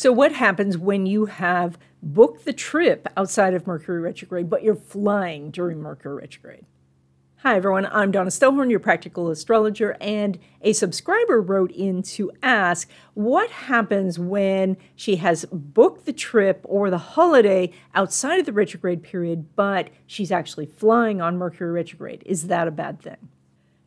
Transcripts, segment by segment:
So, what happens when you have booked the trip outside of Mercury retrograde, but you're flying during Mercury retrograde? Hi, everyone. I'm Donna Stellhorn, your practical astrologer, and a subscriber wrote in to ask what happens when she has booked the trip or the holiday outside of the retrograde period, but she's actually flying on Mercury retrograde. Is that a bad thing?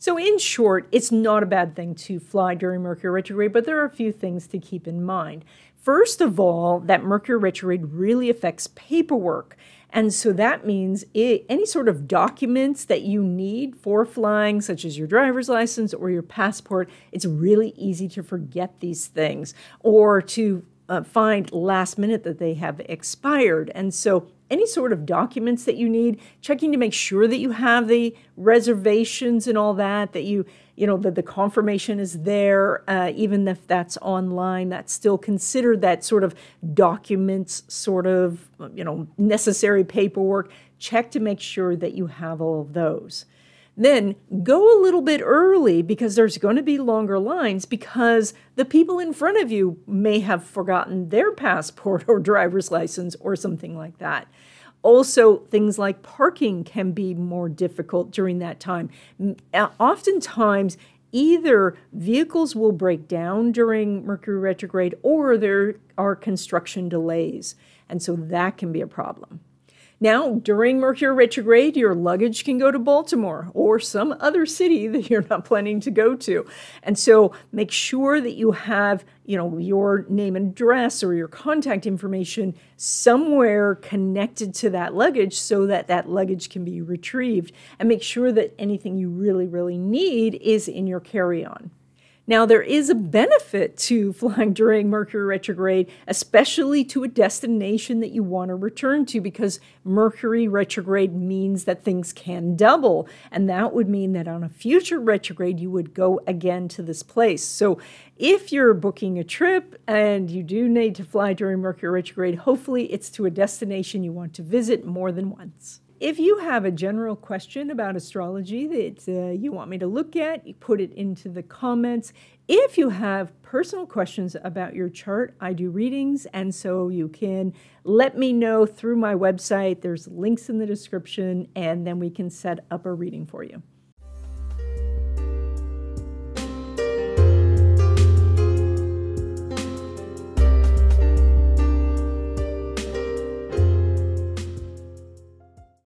So, in short, it's not a bad thing to fly during Mercury retrograde, but there are a few things to keep in mind. First of all, that Mercury retrograde really affects paperwork. And so that means it, any sort of documents that you need for flying, such as your driver's license or your passport, it's really easy to forget these things or to uh, find last minute that they have expired. And so any sort of documents that you need, checking to make sure that you have the reservations and all that, that you, you know, that the confirmation is there, uh, even if that's online, that's still considered that sort of documents, sort of, you know, necessary paperwork. Check to make sure that you have all of those. Then go a little bit early because there's going to be longer lines because the people in front of you may have forgotten their passport or driver's license or something like that. Also, things like parking can be more difficult during that time. Uh, oftentimes, either vehicles will break down during Mercury retrograde or there are construction delays. And so that can be a problem. Now, during Mercury retrograde, your luggage can go to Baltimore or some other city that you're not planning to go to. And so make sure that you have, you know, your name and address or your contact information somewhere connected to that luggage so that that luggage can be retrieved and make sure that anything you really really need is in your carry-on. Now, there is a benefit to flying during Mercury retrograde, especially to a destination that you want to return to, because Mercury retrograde means that things can double. And that would mean that on a future retrograde, you would go again to this place. So, if you're booking a trip and you do need to fly during Mercury retrograde, hopefully it's to a destination you want to visit more than once. If you have a general question about astrology that uh, you want me to look at, you put it into the comments. If you have personal questions about your chart, I do readings, and so you can let me know through my website. There's links in the description, and then we can set up a reading for you.